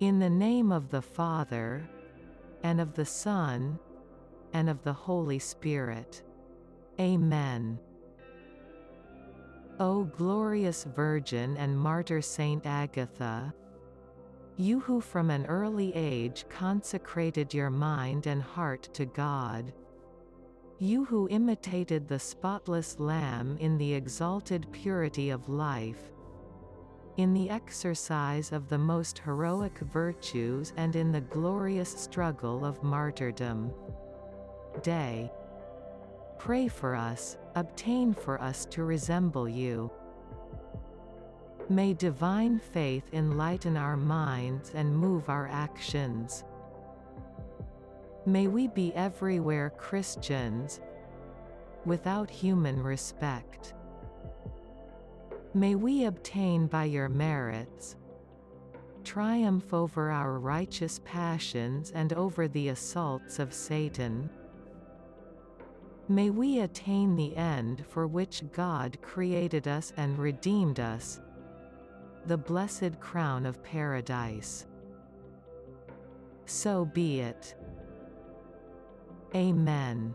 In the name of the Father, and of the Son, and of the Holy Spirit. Amen. O glorious Virgin and Martyr Saint Agatha, you who from an early age consecrated your mind and heart to God, you who imitated the spotless Lamb in the exalted purity of life, in the exercise of the most heroic virtues and in the glorious struggle of martyrdom. Day. Pray for us, obtain for us to resemble you. May divine faith enlighten our minds and move our actions. May we be everywhere Christians, without human respect. May we obtain by your merits, triumph over our righteous passions and over the assaults of Satan. May we attain the end for which God created us and redeemed us, the blessed crown of paradise. So be it. Amen.